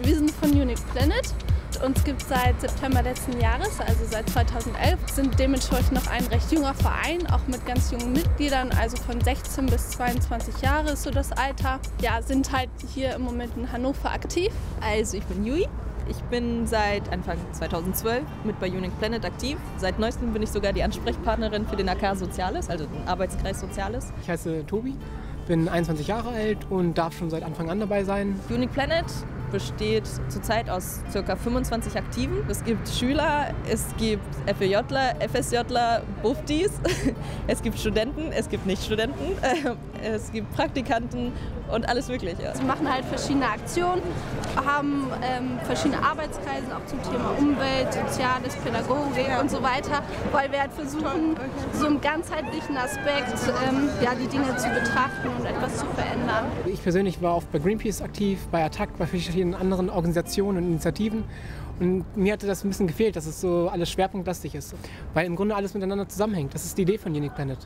Wir sind von Unique Planet. Uns gibt es seit September letzten Jahres, also seit 2011, sind dementsprechend noch ein recht junger Verein, auch mit ganz jungen Mitgliedern, also von 16 bis 22 Jahre ist so das Alter. Ja, sind halt hier im Moment in Hannover aktiv. Also ich bin Jui, ich bin seit Anfang 2012 mit bei Unique Planet aktiv. Seit neuestem bin ich sogar die Ansprechpartnerin für den AK Soziales, also den Arbeitskreis Soziales. Ich heiße Tobi, bin 21 Jahre alt und darf schon seit Anfang an dabei sein. Unique Planet besteht zurzeit aus ca. 25 Aktiven. Es gibt Schüler, es gibt FEJler, FSJler, Buftis, es gibt Studenten, es gibt Nichtstudenten, es gibt Praktikanten und alles Mögliche. Wir machen halt verschiedene Aktionen, haben ähm, verschiedene Arbeitskreise auch zum Thema Umwelt, Soziales, Pädagogik und so weiter, weil wir halt versuchen, so im ganzheitlichen Aspekt ähm, ja, die Dinge zu betrachten und etwas zu verändern. Ich persönlich war oft bei Greenpeace aktiv, bei Attac, bei verschiedenen anderen Organisationen und Initiativen. Und mir hatte das ein bisschen gefehlt, dass es so alles schwerpunktlastig ist. Weil im Grunde alles miteinander zusammenhängt. Das ist die Idee von Unique Planet.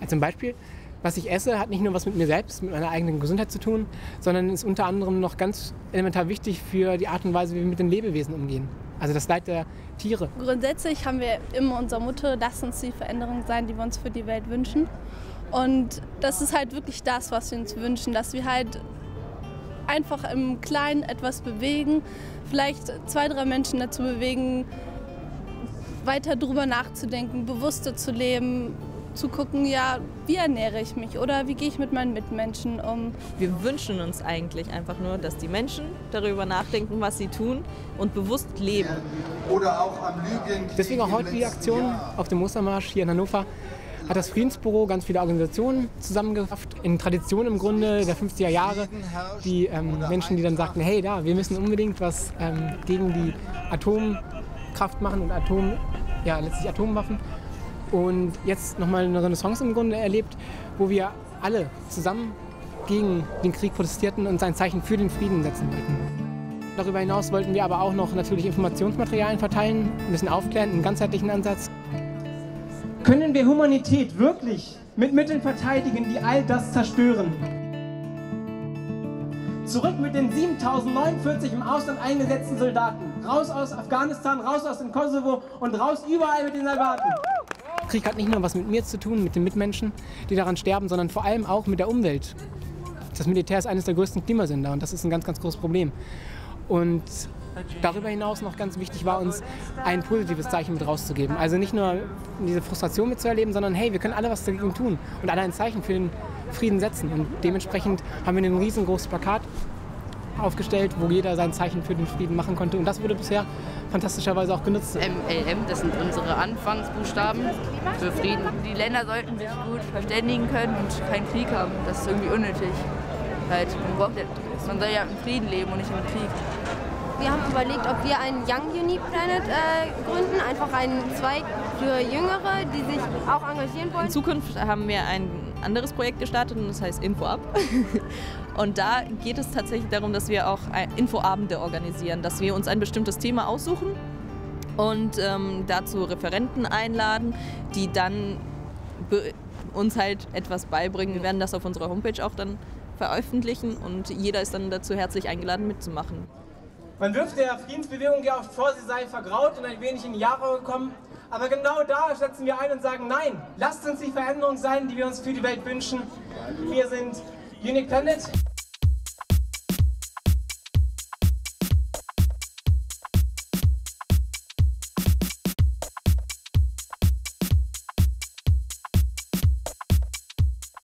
Also zum Beispiel, was ich esse, hat nicht nur was mit mir selbst, mit meiner eigenen Gesundheit zu tun, sondern ist unter anderem noch ganz elementar wichtig für die Art und Weise, wie wir mit den Lebewesen umgehen. Also das Leid der Tiere. Grundsätzlich haben wir immer unser Motto, lass uns die Veränderung sein, die wir uns für die Welt wünschen. Und das ist halt wirklich das, was wir uns wünschen, dass wir halt einfach im Kleinen etwas bewegen, vielleicht zwei, drei Menschen dazu bewegen, weiter drüber nachzudenken, bewusster zu leben, zu gucken, ja, wie ernähre ich mich oder wie gehe ich mit meinen Mitmenschen um. Wir wünschen uns eigentlich einfach nur, dass die Menschen darüber nachdenken, was sie tun und bewusst leben. Oder auch am Lügen. Deswegen auch heute die Aktion auf dem Ostermarsch hier in Hannover hat das Friedensbüro ganz viele Organisationen zusammengefasst, in Tradition im Grunde der 50er Jahre. Die ähm, Menschen, die dann sagten, hey, da, wir müssen unbedingt was ähm, gegen die Atomkraft machen und Atom, ja, letztlich Atomwaffen. Und jetzt nochmal eine Renaissance im Grunde erlebt, wo wir alle zusammen gegen den Krieg protestierten und sein Zeichen für den Frieden setzen wollten. Darüber hinaus wollten wir aber auch noch natürlich Informationsmaterialien verteilen, ein bisschen aufklären, einen ganzheitlichen Ansatz. Können wir Humanität wirklich mit Mitteln verteidigen, die all das zerstören? Zurück mit den 7049 im Ausland eingesetzten Soldaten. Raus aus Afghanistan, raus aus dem Kosovo und raus überall mit den Soldaten. Krieg hat nicht nur was mit mir zu tun, mit den Mitmenschen, die daran sterben, sondern vor allem auch mit der Umwelt. Das Militär ist eines der größten Klimasünder und das ist ein ganz, ganz großes Problem. Und darüber hinaus noch ganz wichtig war uns, ein positives Zeichen mit rauszugeben. Also nicht nur diese Frustration mitzuerleben, sondern hey, wir können alle was dagegen tun und alle ein Zeichen für den Frieden setzen. Und dementsprechend haben wir ein riesengroßes Plakat aufgestellt, wo jeder sein Zeichen für den Frieden machen konnte. Und das wurde bisher fantastischerweise auch genutzt. MLM, das sind unsere Anfangsbuchstaben für Frieden. Die Länder sollten sich gut verständigen können und keinen Krieg haben. Das ist irgendwie unnötig. Halt, man, man soll ja im Frieden leben und nicht im Krieg. Wir haben überlegt, ob wir einen Young Uni Planet äh, gründen, einfach einen Zweig für Jüngere, die sich auch engagieren wollen. In Zukunft haben wir ein anderes Projekt gestartet und das heißt Info Up. Und da geht es tatsächlich darum, dass wir auch Infoabende organisieren, dass wir uns ein bestimmtes Thema aussuchen und ähm, dazu Referenten einladen, die dann uns halt etwas beibringen. Wir werden das auf unserer Homepage auch dann veröffentlichen und jeder ist dann dazu herzlich eingeladen mitzumachen. Man wirft der Friedensbewegung ja oft vor, sie sei vergraut und ein wenig in die Jahre gekommen. Aber genau da setzen wir ein und sagen, nein, lasst uns die Veränderung sein, die wir uns für die Welt wünschen. Wir sind Unique Planet.